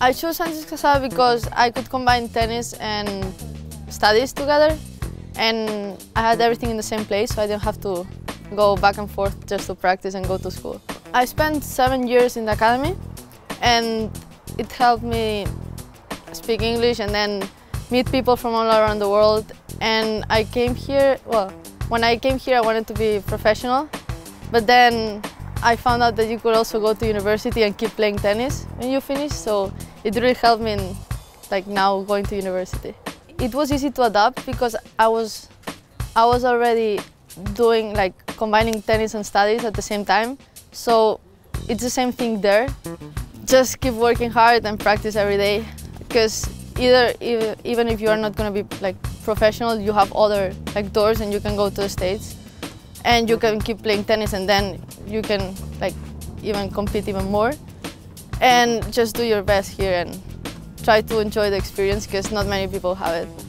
I chose Sanchez Casal because I could combine tennis and studies together and I had everything in the same place so I didn't have to go back and forth just to practice and go to school. I spent seven years in the academy and it helped me speak English and then meet people from all around the world and I came here, well, when I came here I wanted to be professional but then I found out that you could also go to university and keep playing tennis when you finish so it really helped me in like now going to university. It was easy to adapt because I was I was already doing like combining tennis and studies at the same time so it's the same thing there. Just keep working hard and practice every day because either even if you are not going to be like professional, you have other like doors and you can go to the States and you can keep playing tennis and then you can like even compete even more and just do your best here and try to enjoy the experience because not many people have it.